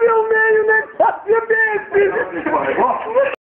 meu meio, né? Meu a man.